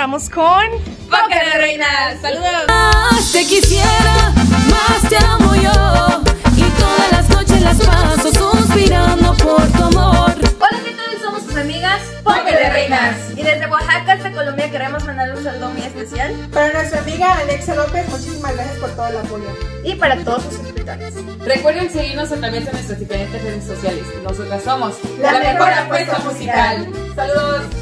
encontramos con Poker de Reinas. Saludos. Más te quisiera, más te amo yo. Y todas las noches las paso suspirando por tu amor. Hola, ¿qué tal? Somos tus amigas Poker de Reinas. Y desde Oaxaca hasta Colombia queremos mandarle un saludo muy especial. Para nuestra amiga Alexa López, muchísimas gracias por todo el apoyo. Y para todos sus suscriptores. Recuerden seguirnos a través de nuestras diferentes redes sociales. Nosotras somos La mejor apuesta musical. Saludos.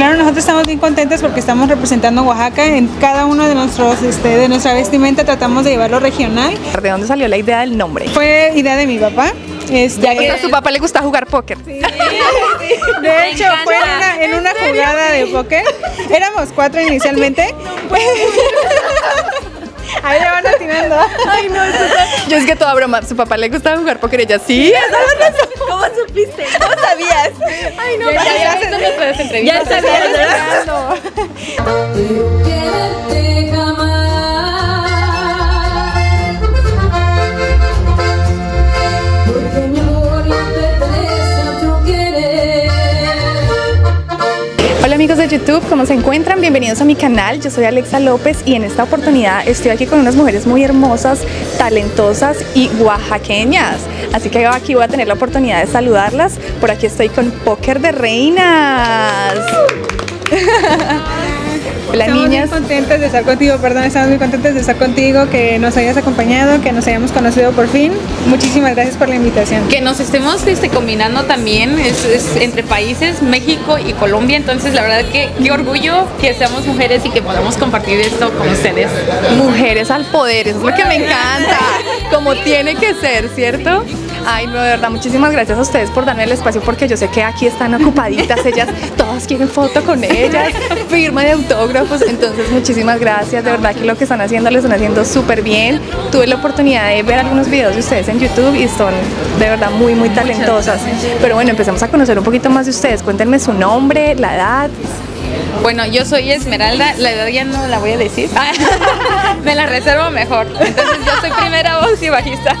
Claro, nosotros estamos bien contentos porque estamos representando Oaxaca. En cada uno de nuestros, este, de nuestra vestimenta tratamos de llevarlo regional. ¿De dónde salió la idea del nombre? Fue idea de mi papá. Este, Ya que a su papá le gusta jugar póker. de hecho, fue en una, en una jugada de póker. Éramos cuatro inicialmente. Ahí le van atinando. Ay, no, Yo es que toda broma, su papá le gusta jugar póker, ella sí. ¿Cómo supiste? ¿Cómo sabías? Ay, no, ya, ya, ya, nuestras entrevistas. Ya sabías, ¿verdad? Quererte YouTube, ¿cómo se encuentran? Bienvenidos a mi canal, yo soy Alexa López y en esta oportunidad estoy aquí con unas mujeres muy hermosas, talentosas y oaxaqueñas. Así que aquí voy a tener la oportunidad de saludarlas. Por aquí estoy con Póker de Reinas. Hola Estamos niñas. muy contentas de estar contigo, perdón, estamos muy contentas de estar contigo, que nos hayas acompañado, que nos hayamos conocido por fin. Muchísimas gracias por la invitación. que nos estemos este, combinando también es, es entre países, México y Colombia, entonces la verdad que qué orgullo que seamos mujeres y que podamos compartir esto con ustedes. Mujeres al poder, eso es lo que me encanta, como tiene que ser, ¿cierto? Ay, no, de verdad, muchísimas gracias a ustedes por darme el espacio porque yo sé que aquí están ocupaditas, ellas todas quieren foto con ellas, firma de autógrafos, entonces muchísimas gracias, de verdad que lo que están haciendo lo están haciendo súper bien. Tuve la oportunidad de ver algunos videos de ustedes en YouTube y son de verdad muy, muy talentosas. Pero bueno, empezamos a conocer un poquito más de ustedes, cuéntenme su nombre, la edad. Bueno, yo soy Esmeralda, la edad ya no la voy a decir, me la reservo mejor, entonces yo soy primera voz y bajista.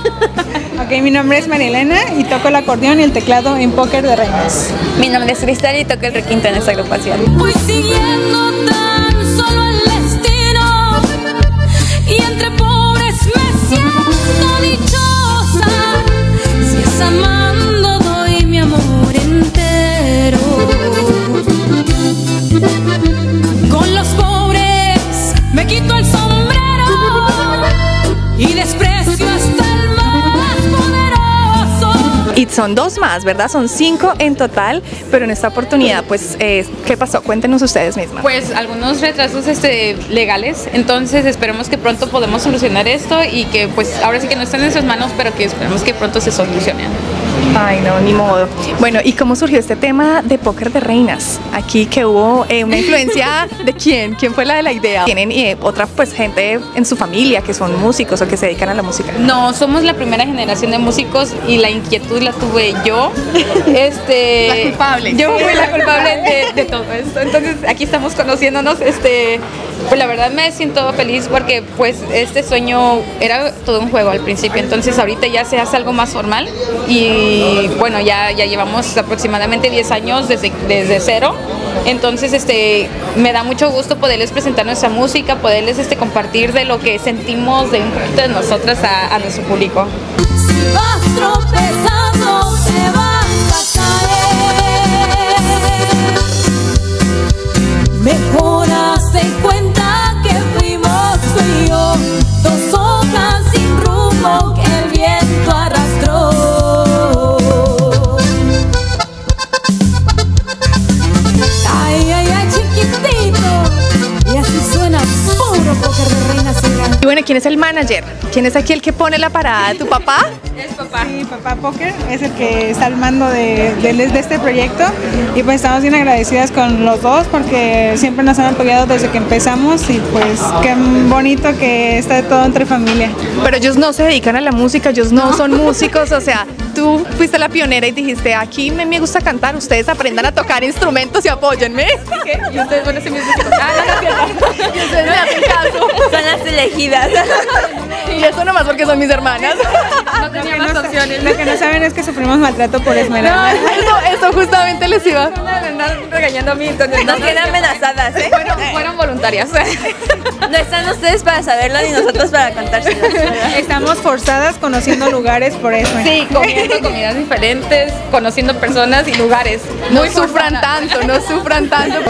Ok, mi nombre es Marilena y toco el acordeón y el teclado en Póker de Reinas. Mi nombre es Cristal y toco el requinto en esta agrupación. Voy siguiendo Y son dos más, ¿verdad? Son cinco en total, pero en esta oportunidad, pues, eh, ¿qué pasó? Cuéntenos ustedes mismas. Pues algunos retrasos este, legales, entonces esperemos que pronto podamos solucionar esto y que pues ahora sí que no están en sus manos, pero que esperemos que pronto se solucionen. Ay, no, ni modo. Bueno, ¿y cómo surgió este tema de póker de reinas? Aquí que hubo eh, una influencia de quién, quién fue la de la idea. Tienen eh, otra pues gente en su familia que son músicos o que se dedican a la música. No, somos la primera generación de músicos y la inquietud la tuve yo. Este, La culpable. Yo fui la culpable de, de todo esto. Entonces aquí estamos conociéndonos. Este, pues la verdad me siento feliz porque pues este sueño era todo un juego al principio. Entonces ahorita ya se hace algo más formal y bueno, ya, ya llevamos aproximadamente 10 años desde, desde cero. Entonces este, me da mucho gusto poderles presentar nuestra música, poderles este, compartir de lo que sentimos de un poquito de nosotras a, a nuestro público. ¿Quién es el manager? ¿Quién es aquí el que pone la parada? ¿Tu papá? Es papá. Sí, papá Póker es el que está al mando de, de- de este proyecto y pues estamos bien agradecidas con los dos porque siempre nos han apoyado desde que empezamos y pues qué bonito que está todo entre familia. Pero ellos no se dedican a la música, ellos no, son músicos, o sea, tú fuiste la pionera y dijiste, aquí me, me gusta cantar, ustedes aprendan a tocar instrumentos y apóyenme. Y ustedes van a ser músicos. Ah, no, no, ustedes me hacen caso. Son las elegidas. Y eso nomás porque son mis hermanas. No tenía más opciones. Lo que no saben es que sufrimos maltrato por Esmeralda. Eso, eso justamente les iba. Me andan regañando a mí, entonces Nos tienen amenazadas, ¿eh? fueron, fueron voluntarias. No están ustedes para saberlo ni nosotros para contárselo. Estamos forzadas conociendo lugares por Esme. Sí, comiendo comidas diferentes, conociendo personas y lugares. No sufran tanto, no sufran tanto.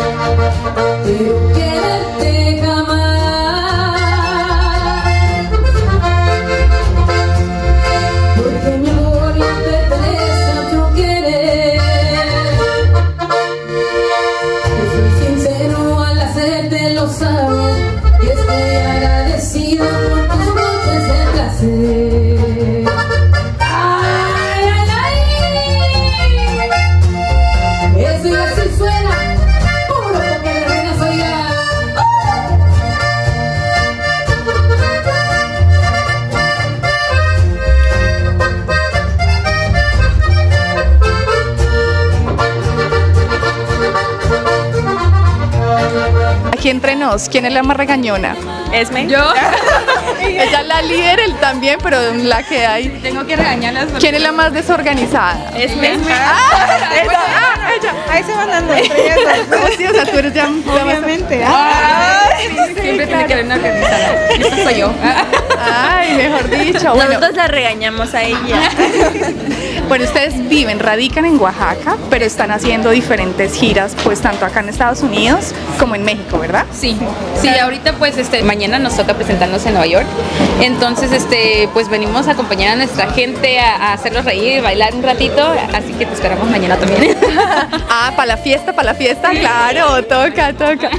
Aquí entre nos, ¿quién es la más regañona? Esme. Yo Ella es la líder, él también, pero la que hay. tengo que regañarlas. ¿Quién es la más desorganizada? Esme. Ah, ella, ah, ella. Ahí se van dando entre ellas sí, o sea, tú eres ya Obviamente. Siempre tiene que haber una organizada. Esta soy yo. Ay, mejor dicho. Bueno, Nosotros la regañamos a ella. Bueno, ustedes viven, radican en Oaxaca, pero están haciendo diferentes giras, pues tanto acá en Estados Unidos como en México, ¿verdad? Sí, sí, ahorita pues este mañana nos toca presentarnos en Nueva York. Entonces, este, pues venimos a acompañar a nuestra gente a, a hacerlos reír, bailar un ratito, así que te esperamos mañana también. Ah, para la fiesta, para la fiesta, claro, toca, toca.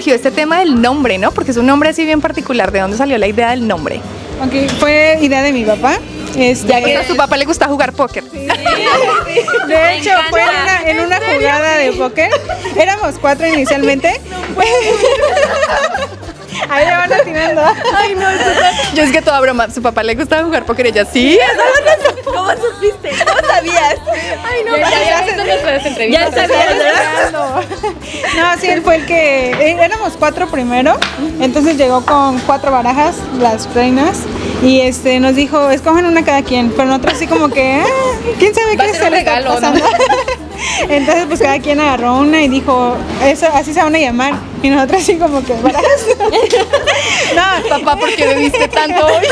Surgió este tema del nombre, no? Porque es un nombre así bien particular. ¿De dónde salió la idea del nombre? Fue idea de mi papá. Este, Ya que a su papá le gusta jugar póker. De hecho, fue en una, en una jugada de póker. Éramos cuatro inicialmente. Ahí le van atinando. Ay, no, Yo es que toda broma, su papá le gusta jugar póker, ella sí. ¿Cómo supiste? Ay, no, ya, ya, Ya sabías, ¿verdad? No, sí, él fue el que. eh, Éramos cuatro primero. Entonces llegó con cuatro barajas, las reinas. Y este nos dijo, escojan una cada quien. Pero nosotros así como que, ah, ¿quién sabe Va qué se le está regalo. Entonces pues cada quien agarró una y dijo, eso, así se van a llamar. Y nosotros así como que, barajas. no, Papá, ¿por qué bebiste tanto hoy?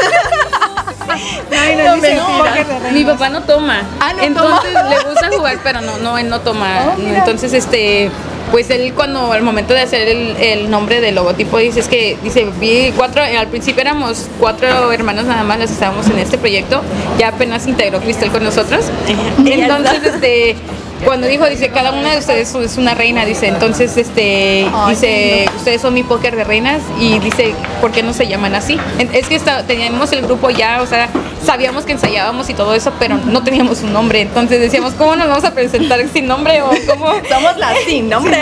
No, No. Mi papá no toma. Ah, ¿no Entonces toma? le gusta jugar, pero no, no, él no toma. Oh. Entonces, este, pues él cuando al momento de hacer el, el nombre del logotipo dice es que dice vi cuatro al principio éramos cuatro hermanos nada más las que estábamos en este proyecto ya apenas integró Cristel con nosotros entonces este cuando dijo dice cada una de ustedes es una reina dice entonces este Ay, dice ustedes son mi póker de reinas y dice por qué no se llaman así es que está- teníamos el grupo ya o sea sabíamos que ensayábamos y todo eso pero no teníamos un nombre entonces decíamos cómo nos vamos a presentar sin nombre o cómo Somos las sin nombre.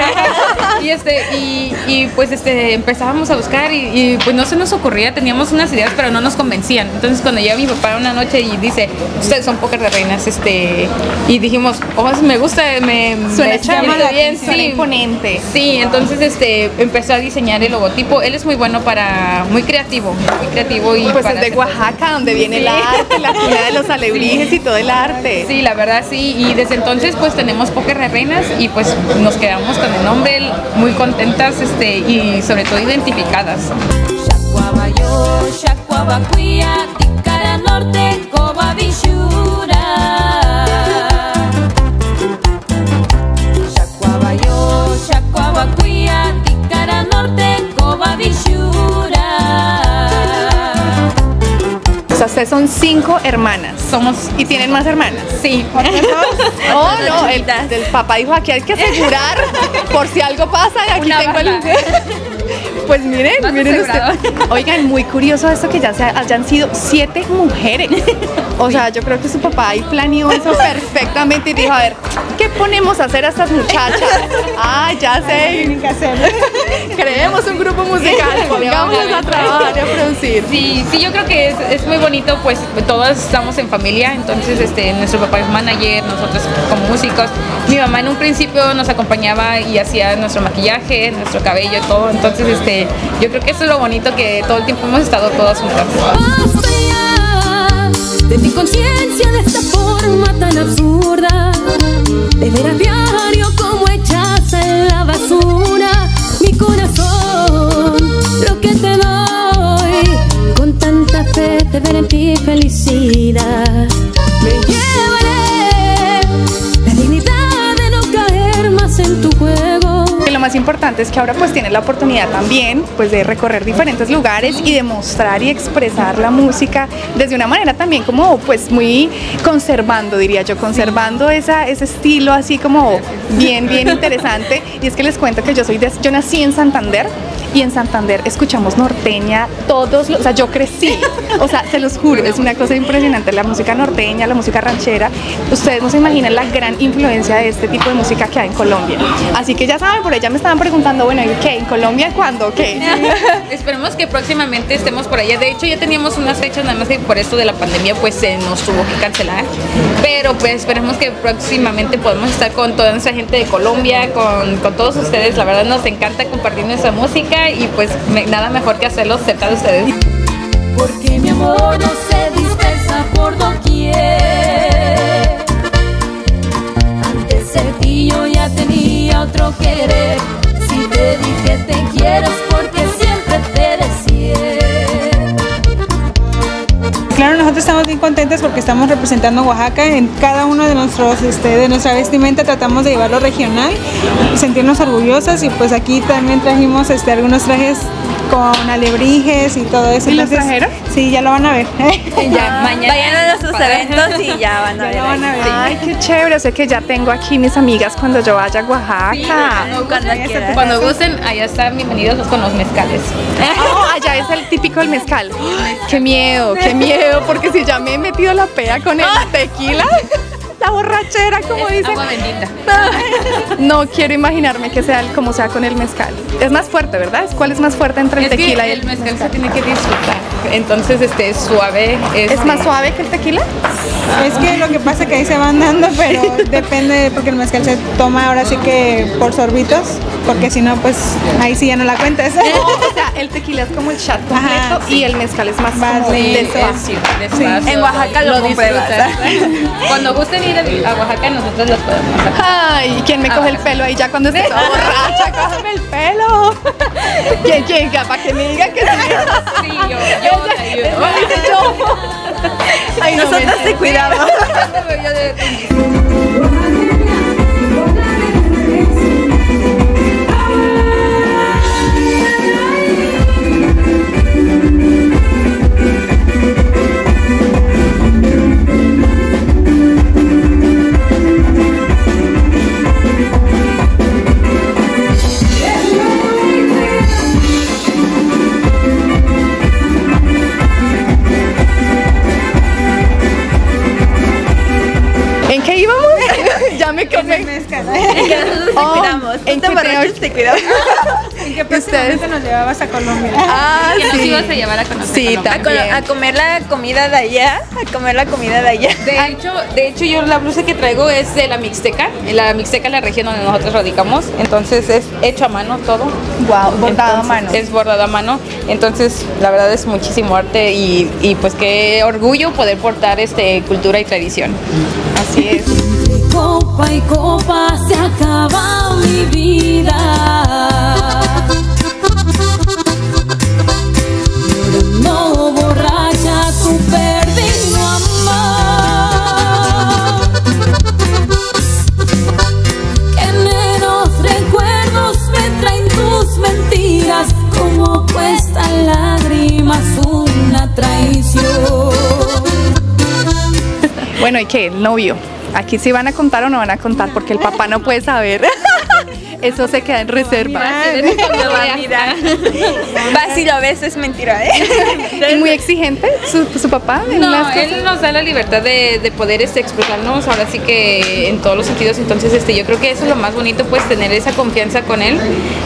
y este y, y, pues este empezábamos a buscar y, y, pues no se nos ocurría teníamos unas ideas pero no nos convencían entonces cuando llega mi papá una noche y dice ustedes son póker de reinas este y dijimos oh me gusta me Suena me bien sí imponente. Sí, entonces este empezó a diseñar el logotipo. Él es muy bueno para, muy creativo, muy creativo y Pues para es de Oaxaca, donde viene Sí. Arte, la cuna de los alebrijes y todo el arte. Sí, la verdad sí. Y desde entonces pues tenemos de Reinas y pues nos quedamos con el nombre muy contentas este, y sobre todo identificadas. Norte, ustedes son cinco hermanas. Somos, ¿Y tienen más hermanas? sí. Oh, no, el, el papá dijo aquí hay que asegurar por si algo pasa. Aquí Una tengo el. Pues miren, Más miren ustedes. Oigan, muy curioso esto que ya se hayan sido siete mujeres. O sea, yo creo que su papá ahí planeó eso perfectamente y dijo, a ver, ¿qué ponemos a hacer a estas muchachas? Ah, ya sé. Tienen que hacer. Musical, a trabajar y a producir. Sí, sí, yo creo que es, es muy bonito, pues todas estamos en familia, entonces este, nuestro papá es manager, nosotros como músicos. Mi mamá en un principio nos acompañaba y hacía nuestro maquillaje, nuestro cabello, todo, entonces este, yo creo que eso es lo bonito que todo el tiempo hemos estado todas juntas. Basta ya de mi conciencia de esta forma tan absurda De ver a diario como echas en la basura Mi corazón, fe de ver en ti felicidad más importante es que ahora pues tienen la oportunidad también pues de recorrer diferentes lugares y de mostrar y expresar la música desde una manera también como pues muy conservando diría yo, conservando esa, ese estilo así como bien bien interesante. Y es que les cuento que yo soy de, yo nací en Santander y en Santander escuchamos norteña todos los, o sea yo crecí, o sea se los juro, es una cosa impresionante la música norteña, la música ranchera, ustedes no se imaginan la gran influencia de este tipo de música que hay en Colombia, así que ya saben, por ella me estaban preguntando, bueno, ¿y qué? ¿En Colombia cuándo? ¿Qué? Esperemos que próximamente estemos por allá. De hecho, ya teníamos unas fechas, nada más que por esto de la pandemia, pues se nos tuvo que cancelar. Pero pues esperemos que próximamente podamos estar con toda nuestra gente de Colombia, con, con todos ustedes. La verdad nos encanta compartir nuestra música y pues me- nada mejor que hacerlo cerca de ustedes. Porque mi amor no otro Si te dije te quiero porque siempre te Claro, nosotros estamos bien contentos porque estamos representando Oaxaca en cada uno de nuestros, este, de nuestra vestimenta. Tratamos de llevarlo regional, sentirnos orgullosas y pues aquí también trajimos este, algunos trajes con alebrijes y todo eso. ¿Y los trajeron? Sí, ya lo van a ver. Ya, mañana. Vayan a nuestros eventos y ya van a Ya ver. lo van a ver. Ay, qué chévere, o sea que ya tengo aquí mis amigas cuando yo vaya a Oaxaca. Cuando quieras. Cuando gusten, allá están bienvenidos con los mezcales. Oh, allá es el típico del mezcal. Qué miedo, qué miedo, porque si ya me he metido la pea con el tequila, la borrachera, como Es dicen. agua bendita. No quiero imaginarme que sea como sea con el mezcal. Es más fuerte, ¿verdad? ¿Cuál es más fuerte entre el Es que tequila y el el mezcal se tiene que disfrutar. Entonces, este, es suave. ¿Es más suave que el tequila? Es que lo que pasa es que ahí se van dando, pero depende porque el mezcal se toma ahora sí que por sorbitos, porque si no, pues ahí sí ya no la cuentas. No, o sea, el tequila es como el chat completo Ajá, y el mezcal es más Más como despacio. despacio. En Oaxaca lo compruebas. disfrutan. Cuando gusten ir a a Oaxaca, nosotros los podemos hacer. Ay, ¿quién me coge el pelo ahí ya cuando esté toda borracha? Cógeme el pelo. ¿Quién, quién? Para que me digan que sí. Sí, yo, yo te ayudo. Nosotros te mentira. cuidamos. ya me comí. Mezcal. Que nosotros te Oh, cuidamos. ¿en te qué te- te cuidamos. ¿En qué próximamente nos llevabas a Colombia? Ah, ¿Qué nos sí. ibas a llevar a conocer Sí, Colombia? A, comer la comida de allá. A comer la comida de allá. De hecho, de hecho, yo la blusa que traigo es de la Mixteca. La Mixteca es la región donde nosotros radicamos. Entonces es hecho a mano todo. Wow, bordado a mano. Es bordado a mano. Entonces, la verdad es muchísimo arte y, y pues qué orgullo poder portar este cultura y tradición. Así es. Copa y copa se acaba mi vida. Llorando borracha tu perdido amor. Que menos recuerdos me traen tus mentiras. Como cuesta lágrimas una traición. Bueno, ¿y qué? El novio. Aquí sí van a contar o no van a contar porque el papá no puede saber. Eso se queda en reserva. Lo va a mirar. Va, si lo ves, es mentira, ¿eh? ¿Y muy exigente su, su papá? en No, las cosas? él nos da la libertad de, de poder este, expresarnos ahora sí que en todos los sentidos. Entonces, este, yo creo que eso es lo más bonito, pues tener esa confianza con él.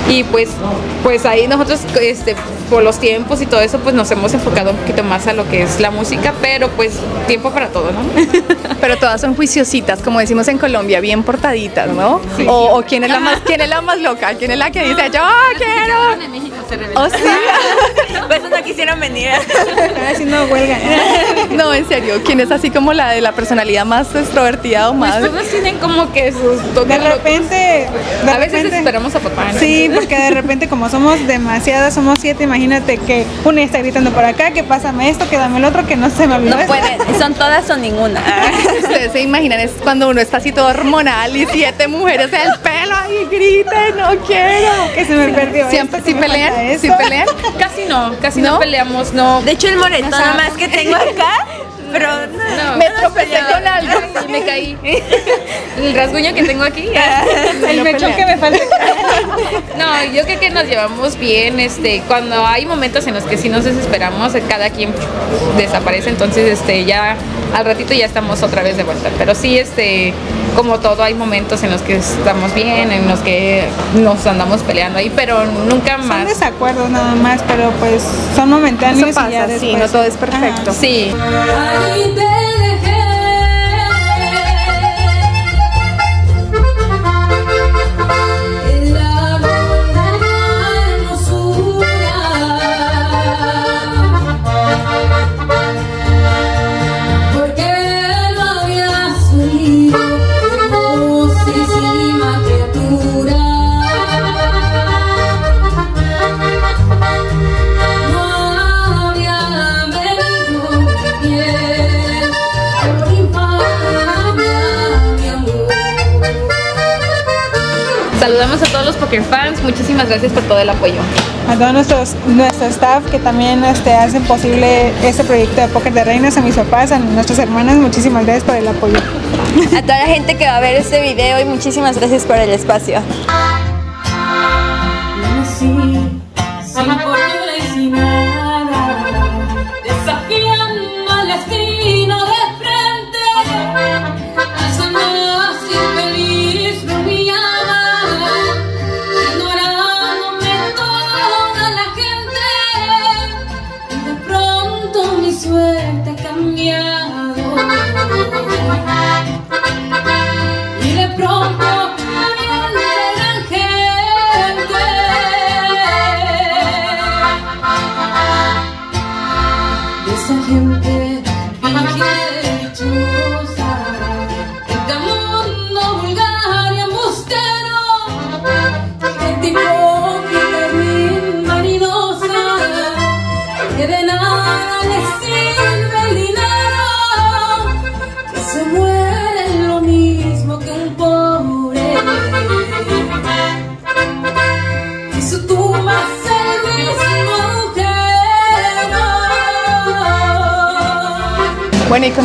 Y pues, pues ahí nosotros, este, por los tiempos y todo eso, pues nos hemos enfocado un poquito más a lo que es la música, pero pues tiempo para todo, ¿no? Pero todas son juiciositas, como decimos en Colombia, bien portaditas, ¿no? O, o quién es la más, quién es la más loca, quién es la que dice yo quiero. En México se O sí. Por eso no quisieron venir. Están haciendo huelga. No, en serio, quién es así como la de la personalidad más extrovertida o Pues más. todos tienen como que sus De repente, de A veces repente- esperamos a papá, ¿no? Sí, porque de repente como somos demasiadas, somos siete, imagínate que una está gritando por acá, que pásame esto, que dame el otro, que no se me olvidó. No esto. pueden, son todas o ninguna. Ustedes se imaginan, es cuando uno está así todo hormonal y siete mujeres el pelo ahí griten, no quiero. Que se me perdió. Siempre esto, me pelean, esto. pelean. Casi no, casi no, ¿No? peleamos, no. De hecho, el moretón nada más que tengo acá, pero no. No. Me tropecé con algo. y me caí. El rasguño que tengo aquí. El mechón que me falta. No, yo creo que nos llevamos bien. Este, cuando hay momentos en los que sí nos desesperamos, cada quien desaparece, entonces este ya al ratito ya estamos otra vez de vuelta. Pero sí, este, como todo, hay momentos en los que estamos bien, en los que nos andamos peleando ahí, pero nunca Son más. desacuerdos nada más, pero pues son momentáneos Eso y ya pasa, sí, después. no todo es perfecto. Ajá. Sí. Saludamos a todos los Poker fans. Muchísimas gracias por todo el apoyo. A todos nuestros, nuestro staff que también este, hacen posible este proyecto de Póker de Reinas, a mis papás, a nuestras hermanas, muchísimas gracias por el apoyo. A toda la gente que va a ver este video y muchísimas gracias por el espacio.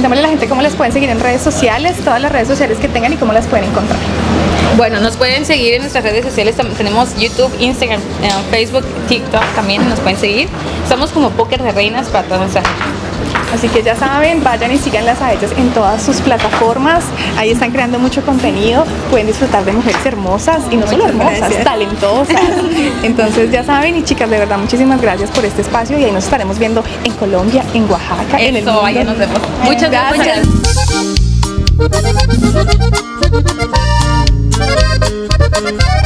Contémosle a la gente cómo les pueden seguir en redes sociales, todas las redes sociales que tengan y cómo las pueden encontrar. Bueno, nos pueden seguir en nuestras redes sociales. Tenemos YouTube, Instagram, eh, Facebook, TikTok también nos pueden seguir. Estamos como Poker de Reinas para toda nuestra gente. Así que ya saben, vayan y síganlas a ellas en todas sus plataformas. Ahí están creando mucho contenido. Pueden disfrutar de mujeres hermosas y no solo hermosas, talentosas. Entonces ya saben y chicas, de verdad, muchísimas gracias por este espacio y ahí nos estaremos viendo en Colombia, en Oaxaca, en el mundo. Ahí nos vemos. Muchas. Muchas gracias.